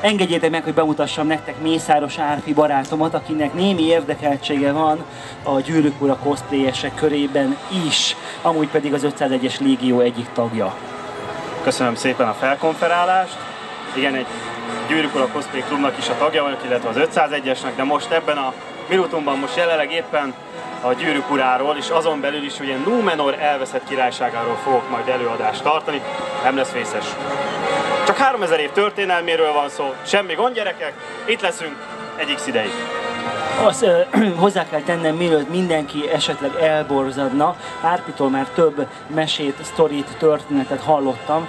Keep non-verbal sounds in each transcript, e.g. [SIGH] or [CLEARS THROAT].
Engedjétek meg, hogy bemutassam nektek Mészáros Árpi barátomat, akinek némi érdekeltsége van a Gyűrűk Ura cosplayesek körében is, amúgy pedig az 501-es Légió egyik tagja. Köszönöm szépen a felkonferálást. Igen, egy Gyűrűk Ura Cosplay Klubnak is a tagja vagyok, illetve az 501-esnek, de most ebben a minutumban most jelenleg éppen a Gyűrűk Uráról, és azon belül is ugye Númenor elveszett királyságáról fogok majd előadást tartani, nem lesz vészes. Csak 3000 év történelméről van szó, semmi gond gyerekek, itt leszünk egy x ideig. Azt ö, [CLEARS THROAT] hozzá kell tennem, mielőtt mindenki esetleg elborzadna, Árpitól már több mesét, sztorit, történetet hallottam,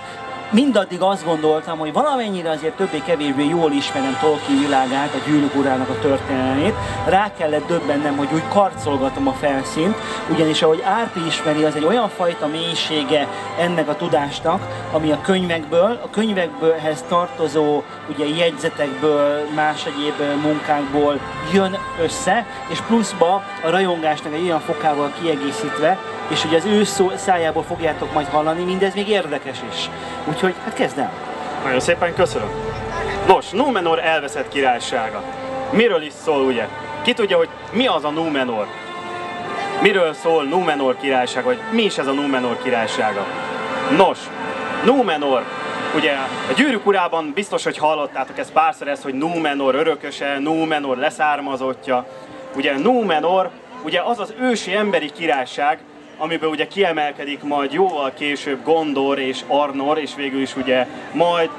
mindaddig azt gondoltam, hogy valamennyire azért többé-kevésbé jól ismerem Tolkien világát, a gyűrűk urának a történelmét. Rá kellett döbbennem, hogy úgy karcolgatom a felszínt, ugyanis ahogy Árpi ismeri, az egy olyan fajta mélysége ennek a tudásnak, ami a könyvekből, a könyvekbőlhez tartozó ugye jegyzetekből, más egyéb munkákból jön össze, és pluszba a rajongásnak egy olyan fokával kiegészítve, és ugye az ő szó, szájából fogjátok majd hallani, mindez még érdekes is. Úgyhogy hát kezd el. Nagyon szépen köszönöm. Nos, Númenor elveszett királysága. Miről is szól ugye? Ki tudja, hogy mi az a Númenor? Miről szól Númenor királysága, vagy mi is ez a Númenor királysága? Nos, Númenor, ugye a gyűrűk urában biztos, hogy hallottátok ezt párszor ezt, hogy Númenor örököse, Númenor leszármazottja. Ugye Númenor, ugye az az ősi emberi királyság, amiből ugye kiemelkedik majd jóval később Gondor és Arnor, és végül is ugye majd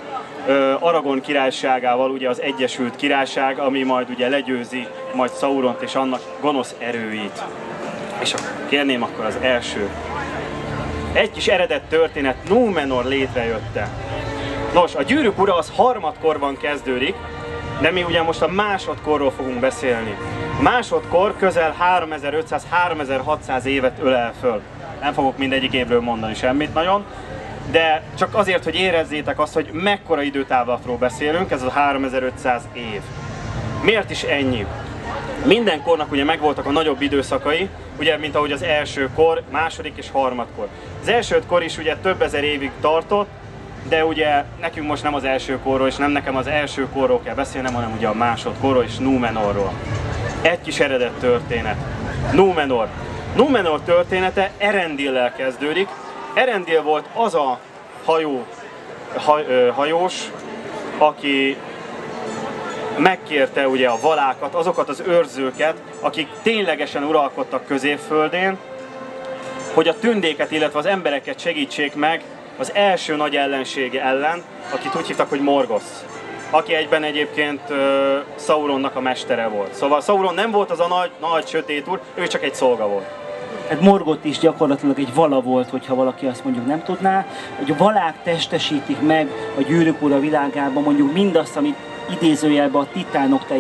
Aragon királyságával ugye az Egyesült Királyság, ami majd ugye legyőzi majd Sauront és annak gonosz erőit. És akkor kérném akkor az első. Egy kis eredet történet Númenor létrejötte. Nos, a gyűrűk ura az harmadkorban kezdődik, de mi ugye most a másodkorról fogunk beszélni. Másodkor közel 3500-3600 évet ölel föl. Nem fogok mindegyik évről mondani semmit nagyon, de csak azért, hogy érezzétek azt, hogy mekkora időtávlatról beszélünk, ez a 3500 év. Miért is ennyi? Minden kornak ugye megvoltak a nagyobb időszakai, ugye, mint ahogy az első kor, második és harmadkor. Az első kor is ugye több ezer évig tartott, de ugye nekünk most nem az első korról, és nem nekem az első korról kell beszélnem, hanem ugye a másodkorról és Númenorról. Egy kis eredet történet. Númenor. Númenor története Erendillel kezdődik. Erendil volt az a hajó, haj, ö, hajós, aki megkérte ugye a valákat, azokat az őrzőket, akik ténylegesen uralkodtak középföldén, hogy a tündéket, illetve az embereket segítsék meg az első nagy ellensége ellen, akit úgy hívtak, hogy Morgoth aki egyben egyébként uh, Sauronnak a mestere volt. Szóval Sauron nem volt az a nagy, nagy sötét úr, ő csak egy szolga volt. Hát Morgott is gyakorlatilag egy vala volt, hogyha valaki azt mondjuk nem tudná, hogy a valák testesítik meg a gyűrűk ura világában mondjuk mindazt, amit idézőjelben a titánok te,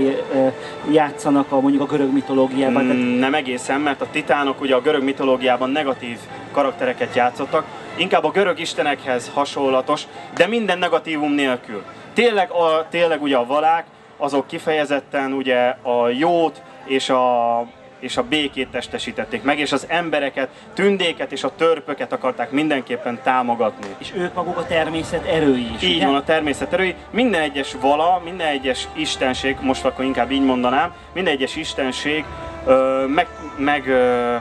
játszanak a, mondjuk a görög mitológiában. Mm, nem egészen, mert a titánok ugye a görög mitológiában negatív karaktereket játszottak, inkább a görög istenekhez hasonlatos, de minden negatívum nélkül. Tényleg, a, tényleg ugye a valák, azok kifejezetten ugye a jót és a, és a békét testesítették meg, és az embereket, tündéket és a törpöket akarták mindenképpen támogatni. És ők maguk a természet erői is. Így ugye? van, a természet erői. Minden egyes vala, minden egyes istenség, most akkor inkább így mondanám, minden egyes istenség ö, meg, meg ö,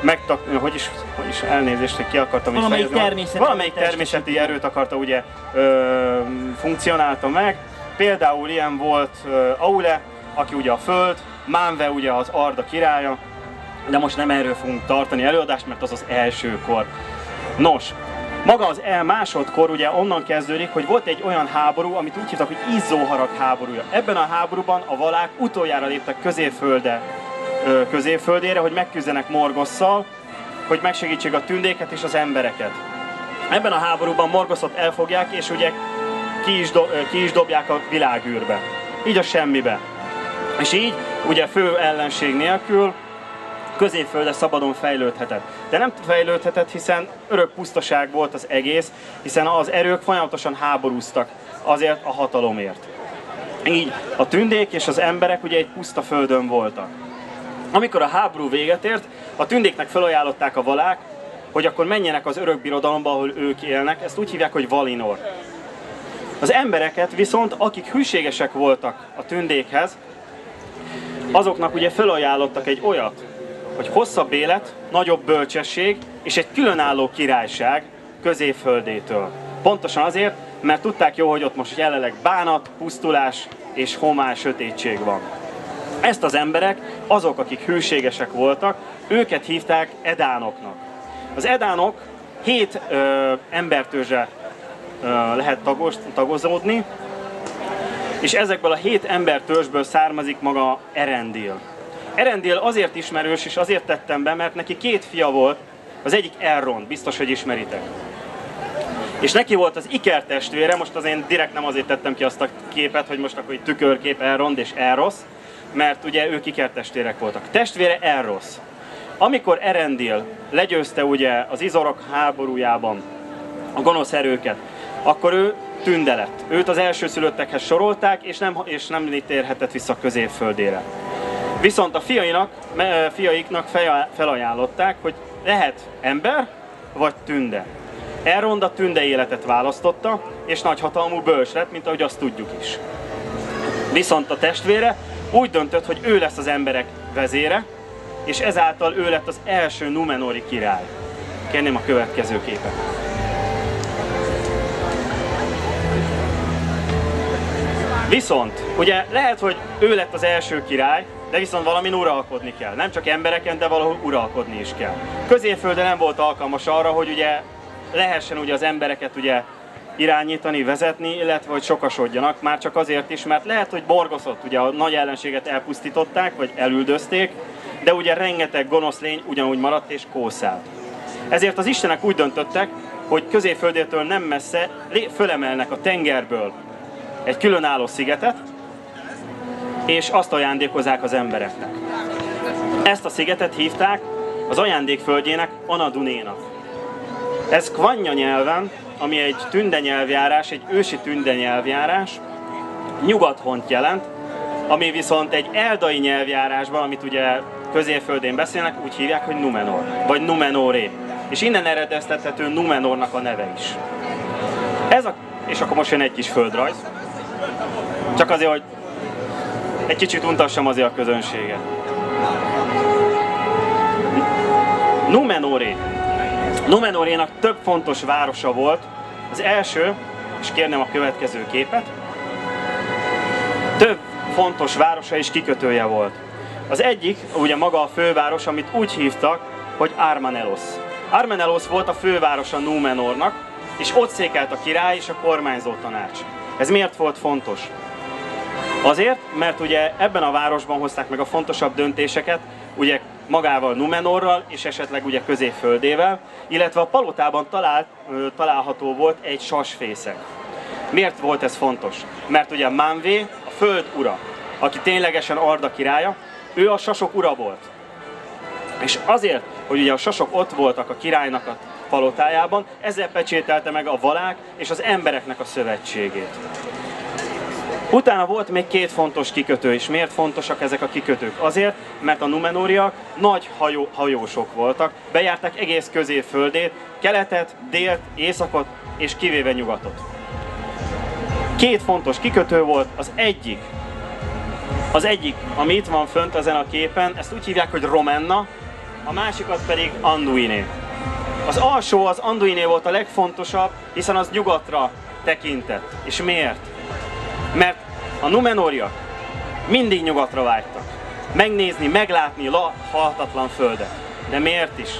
megtak, hogy is, hogy is elnézést, hogy ki akartam is Valamelyik fejezni. természeti Valamelyik erőt természeti erőt akarta ugye ö, funkcionálta meg. Például ilyen volt ö, Aule, aki ugye a föld, Mánve ugye az Arda királya, de most nem erről fogunk tartani előadást, mert az az első kor. Nos, maga az el másodkor ugye onnan kezdődik, hogy volt egy olyan háború, amit úgy hívtak, hogy Izzóharag háborúja. Ebben a háborúban a valák utoljára léptek középfölde, ö, középföldére, hogy megküzdenek Morgosszal, hogy megsegítsék a tündéket és az embereket. Ebben a háborúban Morgoszot elfogják, és ugye ki is, do, ki is dobják a világűrbe. Így a semmibe. És így, ugye fő ellenség nélkül, középfölde szabadon fejlődhetett. De nem fejlődhetett, hiszen örök pusztaság volt az egész, hiszen az erők folyamatosan háborúztak azért a hatalomért. Így a tündék és az emberek ugye egy puszta földön voltak. Amikor a háború véget ért, a tündéknek felajánlották a valák, hogy akkor menjenek az örök birodalomba, ahol ők élnek. Ezt úgy hívják, hogy Valinor. Az embereket viszont, akik hűségesek voltak a tündékhez, azoknak ugye felajánlottak egy olyat, hogy hosszabb élet, nagyobb bölcsesség és egy különálló királyság középföldétől. Pontosan azért, mert tudták jó, hogy ott most jelenleg bánat, pusztulás és homály sötétség van. Ezt az emberek, azok, akik hűségesek voltak, őket hívták edánoknak. Az edánok hét ö, embertőzse ö, lehet tagos, tagozódni, és ezekből a hét embertörzsből származik maga Erendil. Erendil azért ismerős, és azért tettem be, mert neki két fia volt, az egyik Elrond, biztos, hogy ismeritek. És neki volt az Iker testvére, most az én direkt nem azért tettem ki azt a képet, hogy most akkor egy tükörkép Elrond és Eros, mert ugye ők Iker testvérek voltak. Testvére Eros. Amikor Erendil legyőzte ugye az Izorok háborújában a gonosz erőket, akkor ő tünde. Őt az elsőszülöttekhez sorolták, és nem, és nem térhetett vissza középföldére. Viszont a fiainak, fiaiknak felajánlották, hogy lehet ember, vagy tünde. Elrond a tünde életet választotta, és nagyhatalmú bölcs lett, mint ahogy azt tudjuk is. Viszont a testvére úgy döntött, hogy ő lesz az emberek vezére, és ezáltal ő lett az első Numenori király. Kérném a következő képet. Viszont, ugye lehet, hogy ő lett az első király, de viszont valamin uralkodni kell. Nem csak embereken, de valahol uralkodni is kell. Középföldön nem volt alkalmas arra, hogy ugye lehessen ugye az embereket ugye irányítani, vezetni, illetve hogy sokasodjanak, már csak azért is, mert lehet, hogy borgoszott, ugye a nagy ellenséget elpusztították, vagy elüldözték, de ugye rengeteg gonosz lény ugyanúgy maradt és kószált. Ezért az istenek úgy döntöttek, hogy középföldétől nem messze fölemelnek a tengerből egy különálló szigetet, és azt ajándékozzák az embereknek. Ezt a szigetet hívták az ajándékföldjének Anadunénak. Ez kvanya nyelven, ami egy tündenyelvjárás, egy ősi tündenyelvjárás, nyugathont jelent, ami viszont egy eldai nyelvjárásban, amit ugye középföldén beszélnek, úgy hívják, hogy Numenor, vagy Numenoré. És innen eredeztethető Numenornak a neve is. Ez a, és akkor most jön egy kis földrajz. Csak azért, hogy egy kicsit untassam azért a közönséget. Numenoré. Numenorénak több fontos városa volt. Az első, és kérnem a következő képet, több fontos városa és kikötője volt. Az egyik, ugye maga a főváros, amit úgy hívtak, hogy Armanelos. Armanelos volt a fővárosa Númenornak, és ott székelt a király és a kormányzó tanács. Ez miért volt fontos? Azért, mert ugye ebben a városban hozták meg a fontosabb döntéseket, ugye magával Numenorral és esetleg ugye középföldével, illetve a palotában talált, található volt egy sasfészek. Miért volt ez fontos? Mert ugye Manvé a föld ura, aki ténylegesen Arda királya, ő a sasok ura volt. És azért, hogy ugye a sasok ott voltak a királynak a palotájában, ezzel pecsételte meg a valák és az embereknek a szövetségét. Utána volt még két fontos kikötő is. Miért fontosak ezek a kikötők? Azért, mert a Numenóriak nagy hajó, hajósok voltak, bejárták egész középföldét, keletet, délt, északot és kivéve nyugatot. Két fontos kikötő volt, az egyik, az egyik, ami itt van fönt ezen a képen, ezt úgy hívják, hogy Romenna, a másik az pedig Anduiné. Az alsó, az Anduiné volt a legfontosabb, hiszen az nyugatra tekintett. És miért? Mert a Numenoriak mindig nyugatra vágytak. Megnézni, meglátni a halhatatlan földet. De miért is?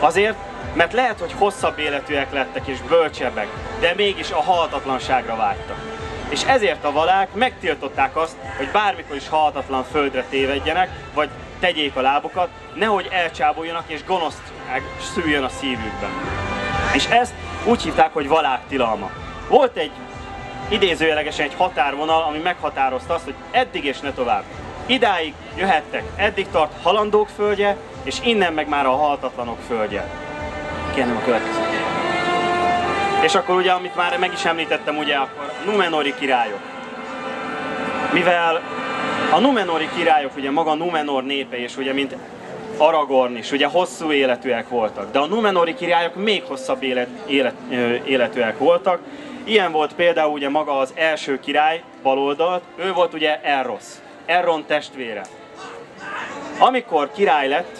Azért, mert lehet, hogy hosszabb életűek lettek és bölcsebbek, de mégis a halhatatlanságra vágytak. És ezért a valák megtiltották azt, hogy bármikor is halhatatlan földre tévedjenek, vagy tegyék a lábukat, nehogy elcsáboljanak és gonoszt szüljön a szívükben. És ezt úgy hívták, hogy valák tilalma. Volt egy idézőjelegesen egy határvonal, ami meghatározta azt, hogy eddig és ne tovább. Idáig jöhettek, eddig tart halandók földje, és innen meg már a haltatlanok földje. Kérem a következő. És akkor ugye, amit már meg is említettem, ugye akkor Numenori királyok. Mivel a Numenori királyok, ugye maga Numenor népe, és ugye mint Aragorn is, ugye hosszú életűek voltak, de a Numenori királyok még hosszabb élet, élet, életűek voltak, Ilyen volt például ugye maga az első király, baloldalt, ő volt ugye Erros, Erron testvére. Amikor király lett,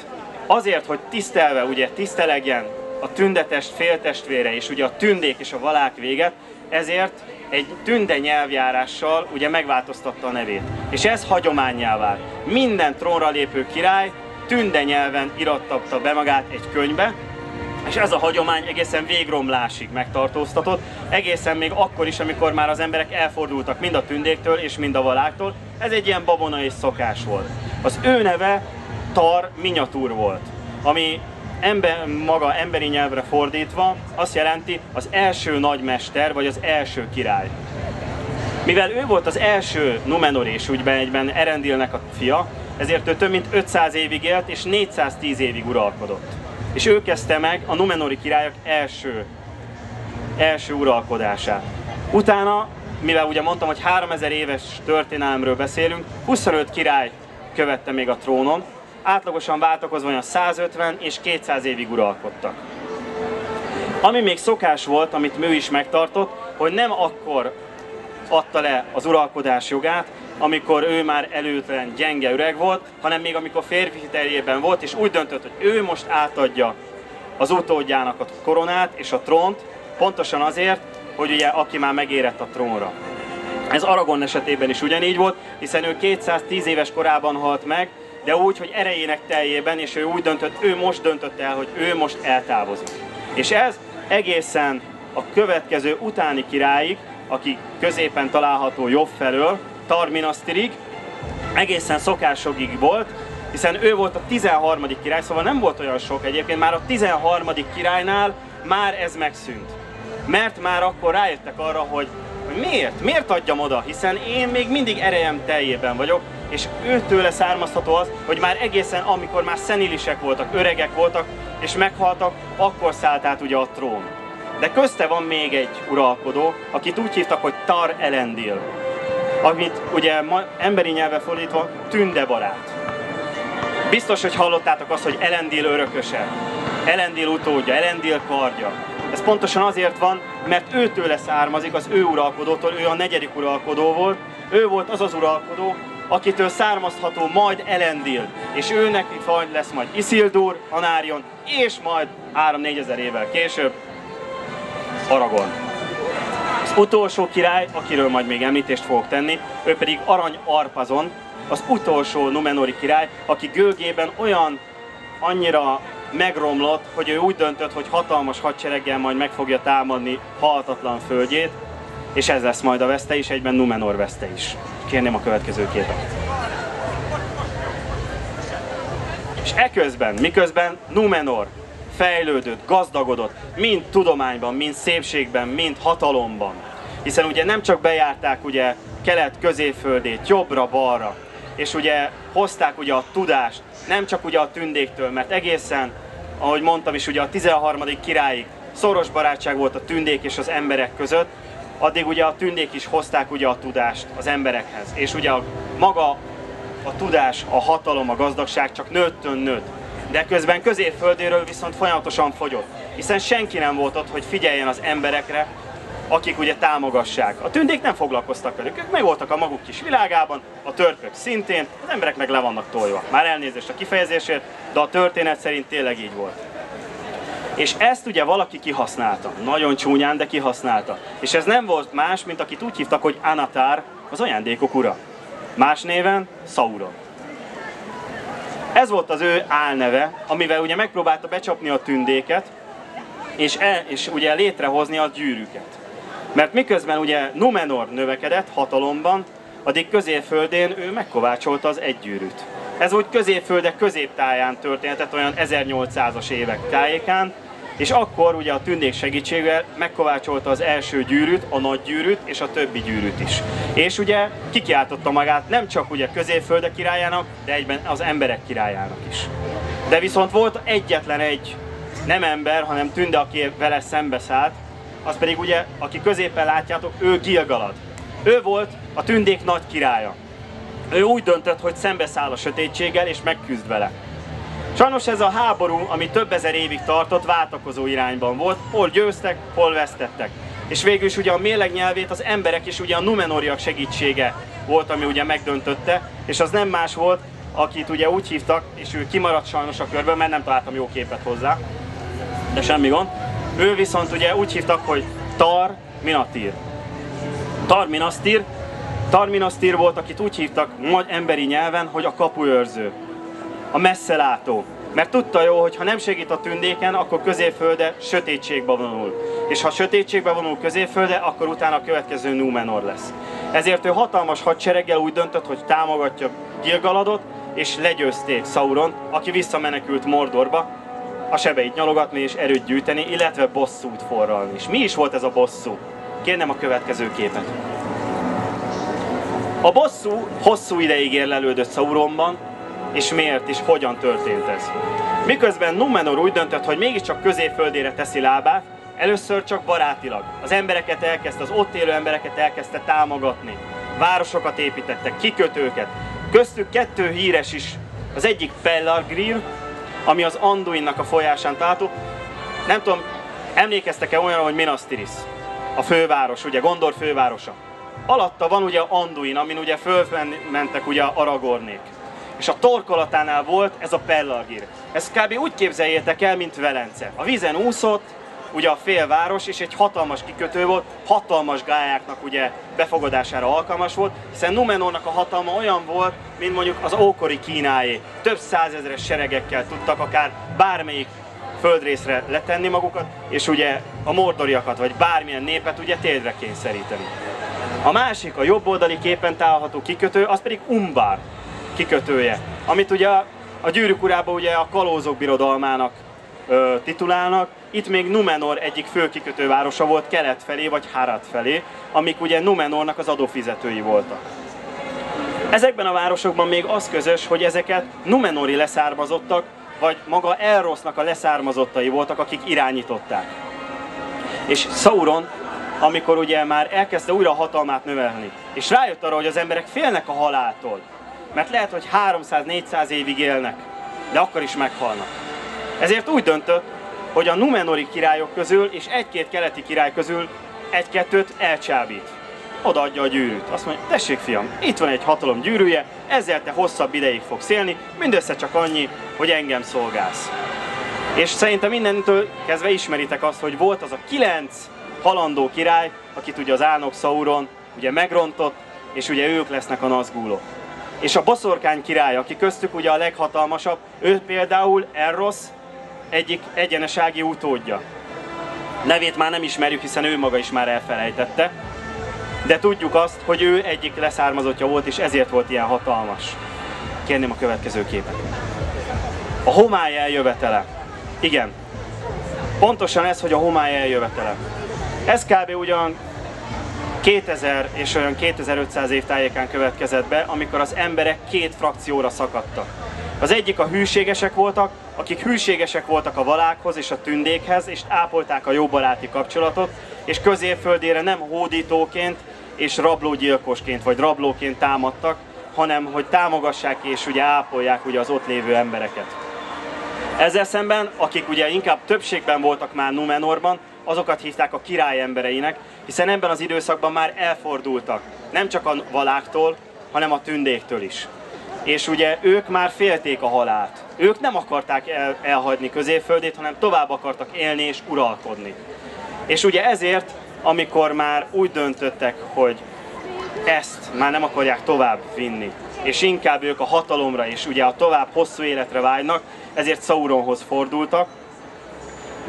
azért, hogy tisztelve, ugye tisztelegjen a tündetest féltestvére és ugye a tündék és a valák véget, ezért egy tünde nyelvjárással ugye megváltoztatta a nevét. És ez hagyományá vált. Minden trónra lépő király tünde nyelven irattatta be magát egy könyvbe, és ez a hagyomány egészen végromlásig megtartóztatott, egészen még akkor is, amikor már az emberek elfordultak mind a tündéktől és mind a valáktól. Ez egy ilyen babona és szokás volt. Az ő neve Tar miniatúr volt, ami ember, maga emberi nyelvre fordítva azt jelenti az első nagymester, vagy az első király. Mivel ő volt az első Numenor és úgyben egyben Erendilnek a fia, ezért ő több mint 500 évig élt és 410 évig uralkodott. És ő kezdte meg a Numenori királyok első, első uralkodását. Utána, mivel ugye mondtam, hogy 3000 éves történelemről beszélünk, 25 király követte még a trónon, átlagosan váltakozva olyan 150 és 200 évig uralkodtak. Ami még szokás volt, amit ő is megtartott, hogy nem akkor adta le az uralkodás jogát, amikor ő már előtlen gyenge öreg volt, hanem még amikor férfi terjében volt, és úgy döntött, hogy ő most átadja az utódjának a koronát és a trónt, pontosan azért, hogy ugye aki már megérett a trónra. Ez Aragon esetében is ugyanígy volt, hiszen ő 210 éves korában halt meg, de úgy, hogy erejének teljében, és ő úgy döntött, ő most döntött el, hogy ő most eltávozik. És ez egészen a következő utáni királyig, aki középen található jobb felől, Tarminasztirig, egészen szokásokig volt, hiszen ő volt a 13. király, szóval nem volt olyan sok egyébként, már a 13. királynál már ez megszűnt. Mert már akkor rájöttek arra, hogy, hogy miért? Miért adjam oda? Hiszen én még mindig erejem teljében vagyok, és őtőle származható az, hogy már egészen amikor már szenilisek voltak, öregek voltak, és meghaltak, akkor szállt át ugye a trón. De közte van még egy uralkodó, akit úgy hívtak, hogy Tar Elendil, amit ugye ma, emberi nyelve fordítva tünde barát. Biztos, hogy hallottátok azt, hogy Elendil örököse, Elendil utódja, Elendil kardja. Ez pontosan azért van, mert őtől származik, az ő uralkodótól, ő a negyedik uralkodó volt, ő volt az az uralkodó, akitől származható majd Elendil, és ő neki majd lesz majd Isildur, Anárion, és majd 3-4 ezer évvel később Aragorn. Az utolsó király, akiről majd még említést fogok tenni, ő pedig Arany Arpazon, az utolsó Numenori király, aki gőgében olyan annyira megromlott, hogy ő úgy döntött, hogy hatalmas hadsereggel majd meg fogja támadni halhatatlan földjét, és ez lesz majd a veszte is, egyben Numenor veszte is. Kérném a következő képet. És eközben, miközben Numenor fejlődött, gazdagodott, mind tudományban, mind szépségben, mind hatalomban. Hiszen ugye nem csak bejárták ugye kelet középföldét, jobbra-balra, és ugye hozták ugye a tudást, nem csak ugye a tündéktől, mert egészen, ahogy mondtam is, ugye a 13. királyig szoros barátság volt a tündék és az emberek között, addig ugye a tündék is hozták ugye a tudást az emberekhez. És ugye a, maga a tudás, a hatalom, a gazdagság csak nőttön nőtt. De közben középföldéről viszont folyamatosan fogyott. Hiszen senki nem volt ott, hogy figyeljen az emberekre, akik ugye támogassák. A tündék nem foglalkoztak velük, ők meg voltak a maguk kis világában, a törpök szintén, az emberek meg le vannak tolva. Már elnézést a kifejezésért, de a történet szerint tényleg így volt. És ezt ugye valaki kihasználta. Nagyon csúnyán, de kihasználta. És ez nem volt más, mint akit úgy hívtak, hogy Anatár, az ajándékok ura. Más néven Sauron. Ez volt az ő álneve, amivel ugye megpróbálta becsapni a tündéket, és, el, és ugye létrehozni a gyűrűket. Mert miközben ugye Numenor növekedett hatalomban, addig középföldén ő megkovácsolta az egy gyűrűt. Ez úgy középföldek középtáján történt, tehát olyan 1800-as évek tájékán, és akkor ugye a tündék segítségével megkovácsolta az első gyűrűt, a nagy gyűrűt és a többi gyűrűt is. És ugye kikiáltotta magát nem csak ugye középfölde királyának, de egyben az emberek királyának is. De viszont volt egyetlen egy nem ember, hanem tünde, aki vele szembeszállt, az pedig ugye, aki középen látjátok, ő Gilgalad. Ő volt a tündék nagy királya. Ő úgy döntött, hogy szembeszáll a sötétséggel és megküzd vele. Sajnos ez a háború, ami több ezer évig tartott, váltakozó irányban volt, hol győztek, hol vesztettek. és végül is ugye a méleg nyelvét az emberek és ugye a numenoriak segítsége volt, ami ugye megdöntötte, és az nem más volt, akit ugye úgy hívtak, és ő kimaradt sajnos a körből, mert nem találtam jó képet hozzá, de semmi gond. Ő viszont ugye úgy hívtak, hogy Tar Minatir. Tar Minastir, Tar Minastir volt, akit úgy hívtak nagy emberi nyelven, hogy a kapuőrző, a messzelátó. Mert tudta jó, hogy ha nem segít a tündéken, akkor középfölde sötétségbe vonul. És ha sötétségbe vonul középfölde, akkor utána a következő Númenor lesz. Ezért ő hatalmas hadsereggel úgy döntött, hogy támogatja Gilgaladot, és legyőzték Sauron, aki visszamenekült Mordorba, a sebeit nyalogatni és erőt gyűjteni, illetve bosszút forralni. És mi is volt ez a bosszú? Kérnem a következő képet. A bosszú hosszú ideig érlelődött Sauronban, és miért és hogyan történt ez. Miközben Numenor úgy döntött, hogy mégiscsak középföldére teszi lábát, először csak barátilag. Az embereket elkezdte, az ott élő embereket elkezdte támogatni. Városokat építettek, kikötőket. Köztük kettő híres is. Az egyik Pellargrir, ami az Anduinnak a folyásán található. Nem tudom, emlékeztek-e olyanra, hogy Minas Tirith, a főváros, ugye Gondor fővárosa. Alatta van ugye Anduin, amin ugye fölmentek ugye Aragornék. És a torkolatánál volt ez a Pellargir. Ezt kb. úgy képzeljétek el, mint Velence. A vízen úszott, ugye a félváros, és egy hatalmas kikötő volt, hatalmas gályáknak ugye befogadására alkalmas volt, hiszen Numenornak a hatalma olyan volt, mint mondjuk az ókori Kínáé. Több százezeres seregekkel tudtak akár bármelyik földrészre letenni magukat, és ugye a mordoriakat, vagy bármilyen népet ugye térdre kényszeríteni. A másik, a jobb oldali képen található kikötő, az pedig Umbar kikötője, amit ugye a gyűrűk ugye a kalózok birodalmának ö, titulálnak, itt még Numenor egyik fő kikötővárosa volt kelet felé, vagy Harat felé, amik ugye Numenornak az adófizetői voltak. Ezekben a városokban még az közös, hogy ezeket Numenori leszármazottak, vagy maga Elrosznak a leszármazottai voltak, akik irányították. És Sauron, amikor ugye már elkezdte újra a hatalmát növelni, és rájött arra, hogy az emberek félnek a haláltól, mert lehet, hogy 300-400 évig élnek, de akkor is meghalnak. Ezért úgy döntött, hogy a Numenori királyok közül és egy-két keleti király közül egy-kettőt elcsábít. Odaadja a gyűrűt. Azt mondja, tessék fiam, itt van egy hatalom gyűrűje, ezzel te hosszabb ideig fogsz élni, mindössze csak annyi, hogy engem szolgálsz. És szerintem mindentől kezdve ismeritek azt, hogy volt az a kilenc halandó király, akit ugye az álnok Sauron ugye megrontott, és ugye ők lesznek a nazgúlok. És a boszorkány király, aki köztük ugye a leghatalmasabb, ő például Erros, egyik egyenesági utódja. Nevét már nem ismerjük, hiszen ő maga is már elfelejtette, de tudjuk azt, hogy ő egyik leszármazottja volt, és ezért volt ilyen hatalmas. Kérném a következő képet. A homály eljövetele. Igen. Pontosan ez, hogy a homály eljövetele. Ez kb. ugyan 2000 és olyan 2500 év tájékán következett be, amikor az emberek két frakcióra szakadtak. Az egyik a hűségesek voltak, akik hűségesek voltak a valákhoz és a tündékhez, és ápolták a jó kapcsolatot, és középföldére nem hódítóként és rablógyilkosként vagy rablóként támadtak, hanem hogy támogassák és ugye ápolják ugye az ott lévő embereket. Ezzel szemben, akik ugye inkább többségben voltak már Numenorban, azokat hívták a király embereinek, hiszen ebben az időszakban már elfordultak, nem csak a valáktól, hanem a tündéktől is. És ugye ők már félték a halált. Ők nem akarták el, elhagyni középföldét, hanem tovább akartak élni és uralkodni. És ugye ezért, amikor már úgy döntöttek, hogy ezt már nem akarják tovább vinni, és inkább ők a hatalomra és ugye a tovább hosszú életre vágynak, ezért Sauronhoz fordultak,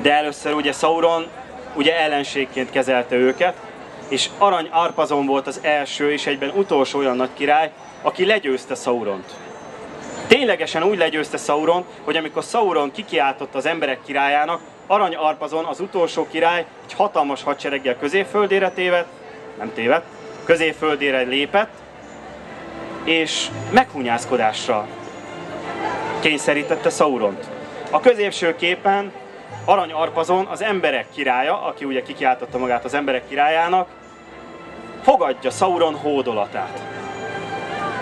de először ugye Sauron ugye ellenségként kezelte őket, és Arany Arpazon volt az első és egyben utolsó olyan nagy király, aki legyőzte Sauront. Ténylegesen úgy legyőzte Sauron, hogy amikor Sauron kikiáltott az emberek királyának, Arany Arpazon az utolsó király egy hatalmas hadsereggel középföldére tévedt, nem tévedt, középföldére lépett, és meghunyászkodásra kényszerítette Sauront. A középső képen Arany Arpazon az emberek királya, aki ugye kikiáltotta magát az emberek királyának, fogadja Sauron hódolatát.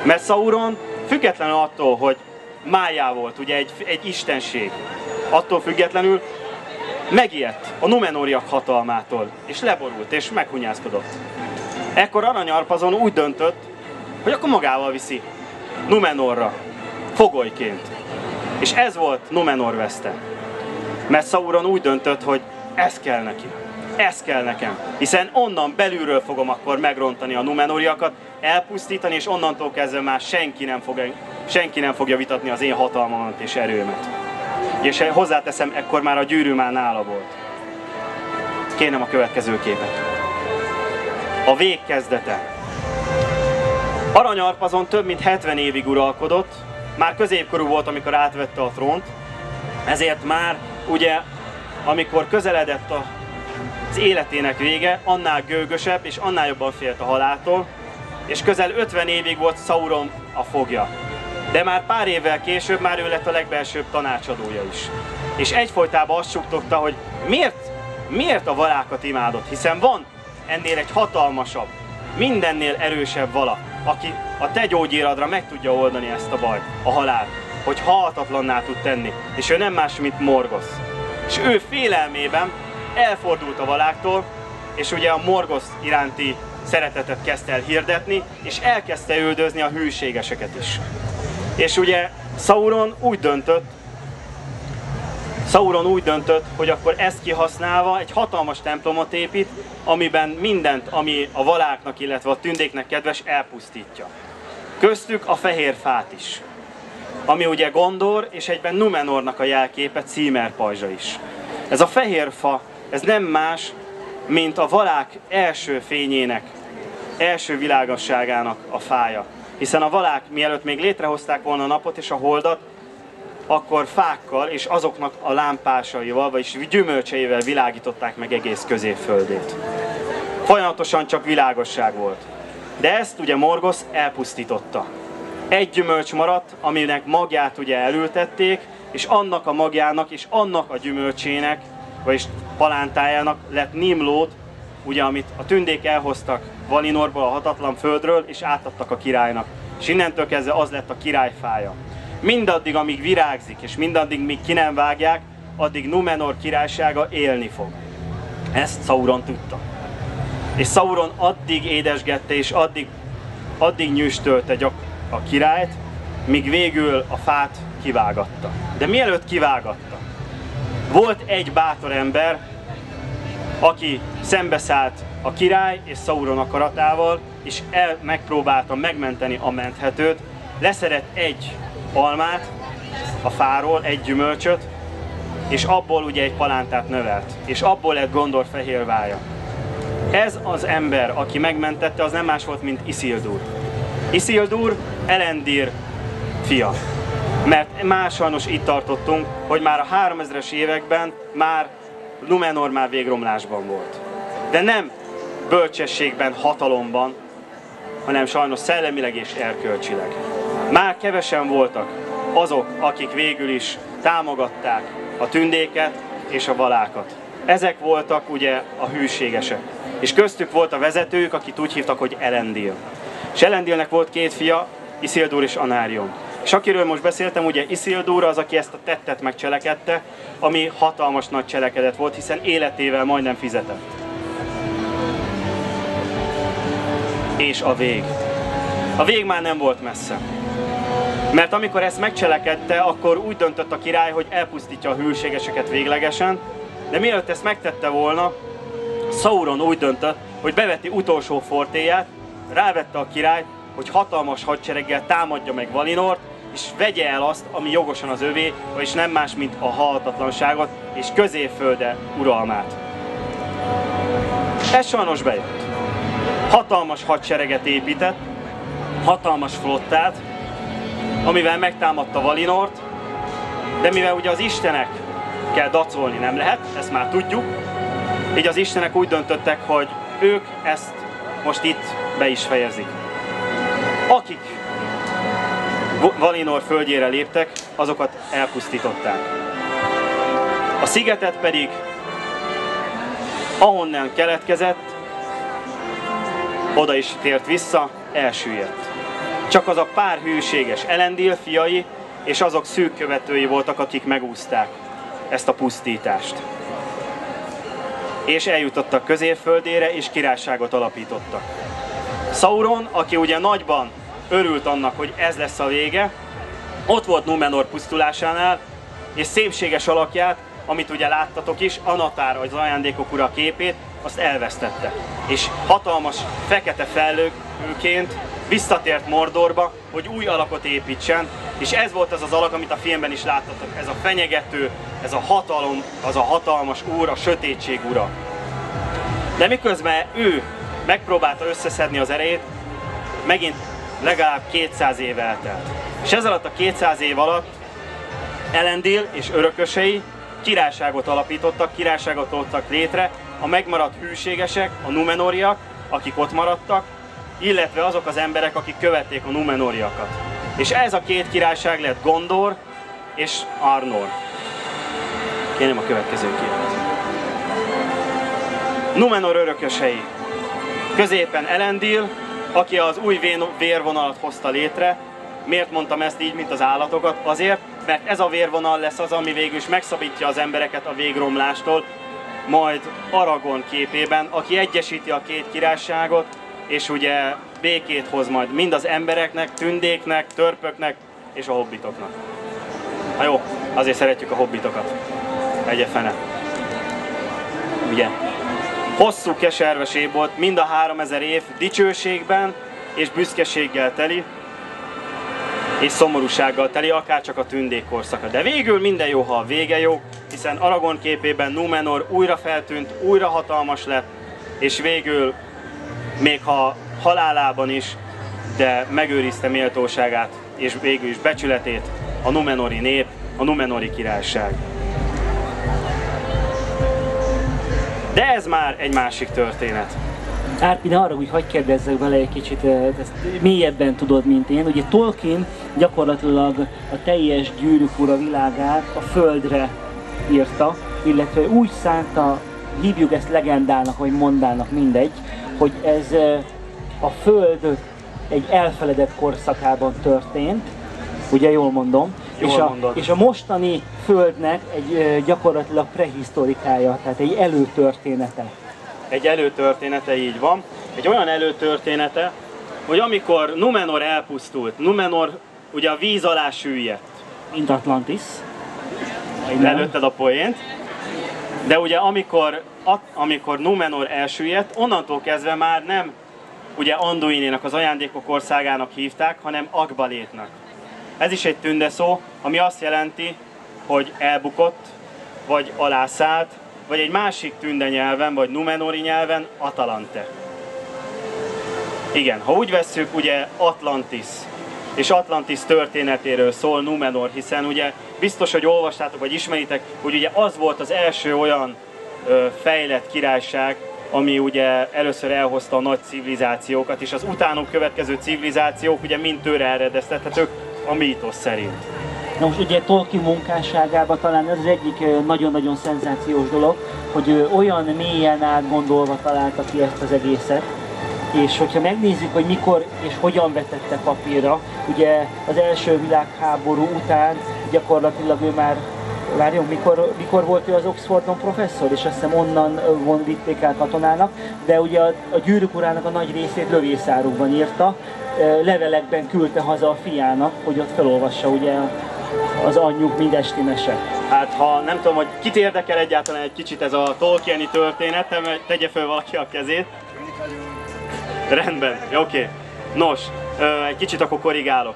Mert Sauron függetlenül attól, hogy májá volt, ugye egy, egy istenség, attól függetlenül megijedt a Numenoriak hatalmától, és leborult, és meghunyászkodott. Ekkor Aranyarpazon úgy döntött, hogy akkor magával viszi Numenorra, fogolyként. És ez volt Numenor veszte. Mert Sauron úgy döntött, hogy ez kell neki. Ez kell nekem. Hiszen onnan belülről fogom akkor megrontani a Numenoriakat, elpusztítani, és onnantól kezdve már senki nem, fog, senki nem fogja vitatni az én hatalmamat és erőmet. És hozzáteszem, ekkor már a gyűrű már nála volt. Kérem a következő képet. A vég kezdete. Aranyarpazon több mint 70 évig uralkodott, már középkorú volt, amikor átvette a trónt, ezért már ugye, amikor közeledett a, az életének vége, annál gőgösebb és annál jobban félt a haláltól, és közel 50 évig volt Sauron a fogja. De már pár évvel később már ő lett a legbelsőbb tanácsadója is. És egyfolytában azt suktogta, hogy miért, miért a valákat imádott, hiszen van ennél egy hatalmasabb, mindennél erősebb vala, aki a te gyógyíradra meg tudja oldani ezt a bajt, a halált, hogy halhatatlanná tud tenni. És ő nem más, mint Morgosz. És ő félelmében elfordult a valáktól, és ugye a Morgosz iránti szeretetet kezdte el hirdetni, és elkezdte üldözni a hűségeseket is. És ugye Sauron úgy döntött, Sauron úgy döntött, hogy akkor ezt kihasználva egy hatalmas templomot épít, amiben mindent, ami a valáknak, illetve a tündéknek kedves, elpusztítja. Köztük a fehér fát is, ami ugye Gondor és egyben Numenornak a jelképe, Címer pajzsa is. Ez a fehér fa, ez nem más, mint a valák első fényének, első világosságának a fája. Hiszen a valák mielőtt még létrehozták volna a napot és a holdat, akkor fákkal és azoknak a lámpásaival, vagyis gyümölcseivel világították meg egész középföldét. Folyamatosan csak világosság volt. De ezt ugye Morgosz elpusztította. Egy gyümölcs maradt, aminek magját ugye elültették, és annak a magjának és annak a gyümölcsének, vagyis palántájának lett Nimlót, ugye amit a tündék elhoztak Valinorból, a hatatlan földről, és átadtak a királynak. És innentől kezdve az lett a királyfája mindaddig, amíg virágzik, és mindaddig, míg ki nem vágják, addig Numenor királysága élni fog. Ezt Sauron tudta. És Sauron addig édesgette, és addig, addig nyüstölte gyak a királyt, míg végül a fát kivágatta. De mielőtt kivágatta, volt egy bátor ember, aki szembeszállt a király és Sauron akaratával, és el megpróbálta megmenteni a menthetőt, leszedett egy almát a fáról, egy gyümölcsöt, és abból ugye egy palántát növelt, és abból lett Gondor fehérvája. Ez az ember, aki megmentette, az nem más volt, mint Isildur. Isildur Elendir fia. Mert más sajnos itt tartottunk, hogy már a 3000-es években már Numenor már végromlásban volt. De nem bölcsességben, hatalomban, hanem sajnos szellemileg és erkölcsileg. Már kevesen voltak azok, akik végül is támogatták a tündéket és a valákat. Ezek voltak ugye a hűségesek. És köztük volt a vezetőjük, akit úgy hívtak, hogy Elendil. És Elendilnek volt két fia, Isildur és Anárion. És akiről most beszéltem, ugye Isildur az, aki ezt a tettet megcselekedte, ami hatalmas nagy cselekedet volt, hiszen életével majdnem fizetett. És a vég. A vég már nem volt messze. Mert amikor ezt megcselekedte, akkor úgy döntött a király, hogy elpusztítja a hűségeseket véglegesen, de mielőtt ezt megtette volna, Sauron úgy döntött, hogy beveti utolsó fortéját, rávette a királyt, hogy hatalmas hadsereggel támadja meg Valinort, és vegye el azt, ami jogosan az övé, vagyis nem más, mint a halhatatlanságot és középfölde uralmát. Ez sajnos bejött. Hatalmas hadsereget épített, hatalmas flottát, amivel megtámadta Valinort, de mivel ugye az istenek kell dacolni nem lehet, ezt már tudjuk, így az istenek úgy döntöttek, hogy ők ezt most itt be is fejezik. Akik Valinor földjére léptek, azokat elpusztították. A szigetet pedig, ahonnan keletkezett, oda is tért vissza, elsüllyedt. Csak az a pár hűséges Elendil fiai és azok szűk követői voltak, akik megúzták ezt a pusztítást. És eljutottak középföldére, és királyságot alapítottak. Sauron, aki ugye nagyban örült annak, hogy ez lesz a vége, ott volt Numenor pusztulásánál, és szépséges alakját, amit ugye láttatok is, Anatár, az ajándékok ura képét, azt elvesztette. És hatalmas fekete fellőként visszatért Mordorba, hogy új alakot építsen, és ez volt az az alak, amit a filmben is láttatok. Ez a fenyegető, ez a hatalom, az a hatalmas úr, a sötétség ura. De miközben ő megpróbálta összeszedni az erejét, megint legalább 200 év eltelt. És ez alatt a 200 év alatt Elendil és örökösei királyságot alapítottak, királyságot hoztak létre, a megmaradt hűségesek, a Numenoriak, akik ott maradtak, illetve azok az emberek, akik követték a Numenoriakat. És ez a két királyság lett Gondor és Arnor. Kérem a következő képet. Numenor örökösei. Középen Elendil, aki az új vérvonalat hozta létre. Miért mondtam ezt így, mint az állatokat? Azért, mert ez a vérvonal lesz az, ami végül is megszabítja az embereket a végromlástól, majd Aragon képében, aki egyesíti a két királyságot, és ugye békét hoz majd mind az embereknek, tündéknek, törpöknek és a hobbitoknak. Na jó, azért szeretjük a hobbitokat. Egye fene. Ugye? Hosszú keserves év volt, mind a 3000 év dicsőségben és büszkeséggel teli, és szomorúsággal teli, akár csak a tündék korszaka. De végül minden jó, ha a vége jó, hiszen Aragon képében Numenor újra feltűnt, újra hatalmas lett, és végül, még ha halálában is, de megőrizte méltóságát, és végül is becsületét a Numenori nép, a Numenori királyság. De ez már egy másik történet. Árpi, ne arra, hogy hagyd kérdezzek vele egy kicsit, ezt mélyebben tudod, mint én. Ugye Tolkien gyakorlatilag a teljes gyűrűk ura világát a földre írta, illetve úgy szánta, hívjuk ezt legendának, vagy mondának, mindegy, hogy ez a föld egy elfeledett korszakában történt, ugye jól mondom, jól és, a, és a mostani földnek egy gyakorlatilag prehisztorikája, tehát egy előtörténete egy előtörténete így van. Egy olyan előtörténete, hogy amikor Numenor elpusztult, Numenor ugye a víz alá süllyedt. Mint Atlantis. Lelőtted a poént. De ugye amikor, amikor Numenor elsüllyedt, onnantól kezdve már nem ugye Anduinének, az ajándékok országának hívták, hanem Akbalétnak. Ez is egy tündeszó, ami azt jelenti, hogy elbukott, vagy alászállt, vagy egy másik tünde nyelven, vagy numenori nyelven Atalante. Igen, ha úgy vesszük, ugye Atlantis, és Atlantis történetéről szól Numenor, hiszen ugye biztos, hogy olvastátok, vagy ismeritek, hogy ugye az volt az első olyan ö, fejlett királyság, ami ugye először elhozta a nagy civilizációkat, és az utánuk következő civilizációk ugye mind tőle eredeztethetők a mítosz szerint. Na most ugye Tolkien munkásságában talán ez az egyik nagyon-nagyon szenzációs dolog, hogy olyan mélyen átgondolva találta ki ezt az egészet, és hogyha megnézzük, hogy mikor és hogyan vetette papírra, ugye az első világháború után gyakorlatilag ő már várjon, mikor, mikor volt ő az Oxfordon professzor, és azt hiszem onnan von el katonának, de ugye a, a gyűrűk urának a nagy részét lövészárukban írta, levelekben küldte haza a fiának, hogy ott felolvassa ugye az anyjuk mind esti mese. Hát ha nem tudom, hogy kit érdekel egyáltalán egy kicsit ez a Tolkieni történet, tegye fel valaki a kezét. Rendben, oké. Okay. Nos, egy kicsit akkor korrigálok.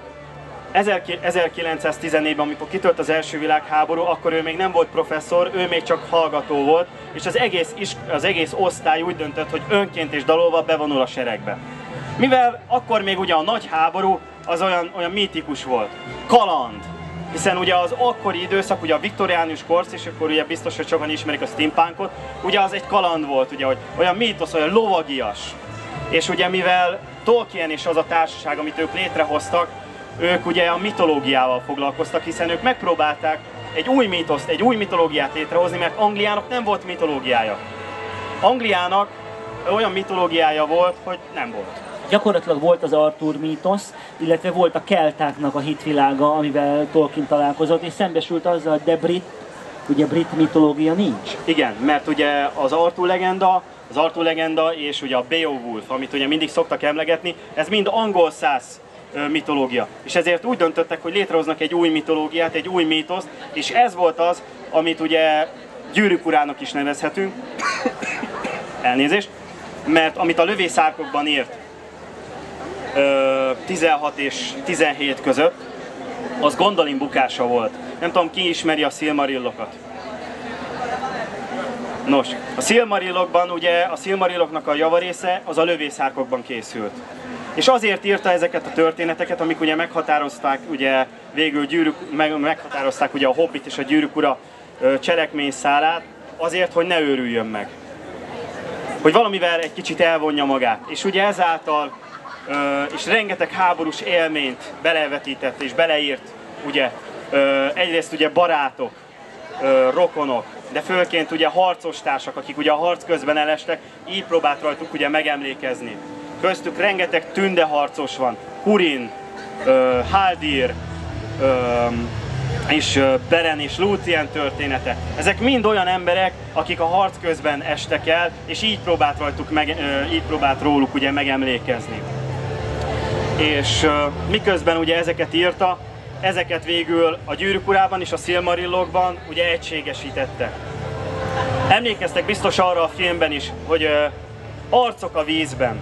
1914-ben, amikor kitölt az első világháború, akkor ő még nem volt professzor, ő még csak hallgató volt, és az egész, az egész osztály úgy döntött, hogy önként és dalolva bevonul a seregbe. Mivel akkor még ugye a nagy háború az olyan, olyan mítikus volt. Kaland, hiszen ugye az akkori időszak, ugye a viktoriánus korsz, és akkor ugye biztos, hogy sokan ismerik a steampunkot, ugye az egy kaland volt, ugye, hogy olyan mítosz, olyan lovagias. És ugye mivel Tolkien és az a társaság, amit ők létrehoztak, ők ugye a mitológiával foglalkoztak, hiszen ők megpróbálták egy új mítoszt, egy új mitológiát létrehozni, mert Angliának nem volt mitológiája. Angliának olyan mitológiája volt, hogy nem volt gyakorlatilag volt az Arthur mítosz, illetve volt a keltáknak a hitvilága, amivel Tolkien találkozott, és szembesült azzal Debrit, ugye brit mitológia nincs. Igen, mert ugye az Arthur legenda, az Arthur legenda és ugye a Beowulf, amit ugye mindig szoktak emlegetni, ez mind angol száz mitológia. És ezért úgy döntöttek, hogy létrehoznak egy új mitológiát, egy új mítoszt, és ez volt az, amit ugye gyűrűk urának is nevezhetünk. [COUGHS] Elnézést. Mert amit a lövészárkokban írt, ö, 16 és 17 között, az Gondolin bukása volt. Nem tudom, ki ismeri a Silmarillokat. Nos, a Silmarillokban ugye a Silmarilloknak a javarésze az a lövészárkokban készült. És azért írta ezeket a történeteket, amik ugye meghatározták, ugye végül gyűrűk, meg, meghatározták ugye a Hobbit és a gyűrűk ura ö, cselekményszálát, azért, hogy ne őrüljön meg. Hogy valamivel egy kicsit elvonja magát. És ugye ezáltal, és rengeteg háborús élményt belevetített és beleírt, ugye, egyrészt ugye barátok, rokonok, de főként ugye harcos társak, akik ugye a harc közben elestek, így próbált rajtuk ugye megemlékezni. Köztük rengeteg tünde harcos van, Hurin, ö, Haldir, ö, és Beren és Lúthien története. Ezek mind olyan emberek, akik a harc közben estek el, és így próbált rajtuk meg, így próbált róluk ugye megemlékezni. És miközben ugye ezeket írta, ezeket végül a Gyűrűk Urában és a Silmarillokban ugye egységesítette. Emlékeztek biztos arra a filmben is, hogy arcok a vízben.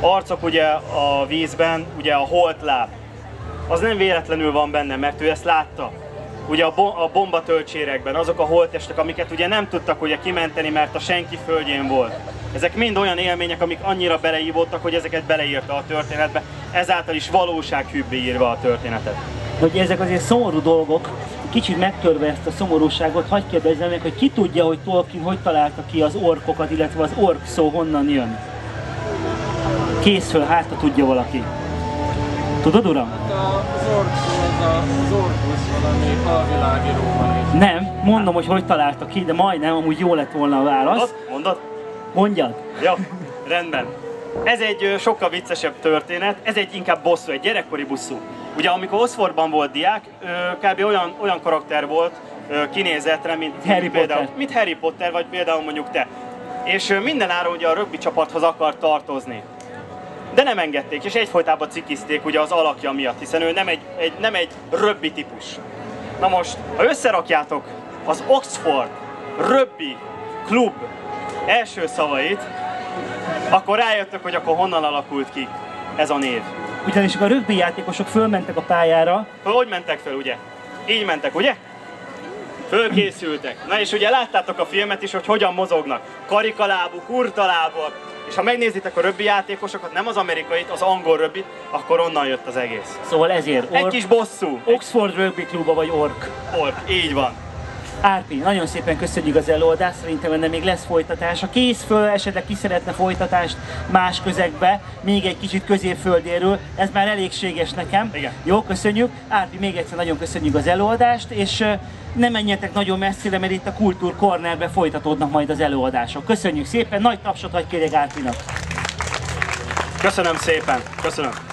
Arcok ugye a vízben, ugye a holtláb. Az nem véletlenül van benne, mert ő ezt látta. Ugye a, bo- a bombatölcsérekben, azok a holttestek, amiket ugye nem tudtak ugye kimenteni, mert a senki földjén volt. Ezek mind olyan élmények, amik annyira beleívódtak, hogy ezeket beleírta a történetbe, ezáltal is valósághűbbé írva a történetet. Hogy ezek azért szomorú dolgok, kicsit megtörve ezt a szomorúságot, hagyd kérdezzem meg, hogy ki tudja, hogy Tolkien hogy találta ki az orkokat, illetve az ork szó honnan jön? Kész föl, hát ha tudja valaki. Tudod, uram? Az valami alvilági is. Nem, mondom, hogy hogy találta ki, de majdnem, amúgy jó lett volna a válasz. Mondod? Mondod? Mondjad. Ja, rendben. Ez egy sokkal viccesebb történet, ez egy inkább bosszú, egy gyerekkori bosszú. Ugye amikor Oxfordban volt diák, kb. olyan, olyan karakter volt kinézetre, mint Harry például, Potter. mint Harry Potter, vagy például mondjuk te. És ö, mindenáron ugye a rögbi csapathoz akar tartozni. De nem engedték, és egyfolytában cikizték ugye az alakja miatt, hiszen ő nem egy, egy, nem egy rögbi típus. Na most, ha összerakjátok az Oxford Rögbi Klub első szavait, akkor rájöttök, hogy akkor honnan alakult ki ez a név. Ugyanis a rögbi játékosok fölmentek a pályára, Hogy mentek fel, ugye? Így mentek, ugye? Fölkészültek. Na és ugye láttátok a filmet is, hogy hogyan mozognak. Karikalábú, kurtalábúak. És ha megnézitek a röbbi játékosokat, nem az amerikait, az angol röbbit, akkor onnan jött az egész. szóval ezért Egy ork, kis bosszú. Egy Oxford Rugby Kluba vagy ork. ork. Így van. Árpi, nagyon szépen köszönjük az előadást, szerintem ennek még lesz folytatás. Ha kész föl, esetleg ki szeretne folytatást más közegbe, még egy kicsit középföldéről, ez már elégséges nekem. Igen. Jó, köszönjük. Árpi, még egyszer nagyon köszönjük az előadást, és ö, ne menjetek nagyon messzire, mert itt a Kultúr Cornerbe folytatódnak majd az előadások. Köszönjük szépen, nagy tapsot hagy kérjek Árpinak. Köszönöm szépen. Köszönöm.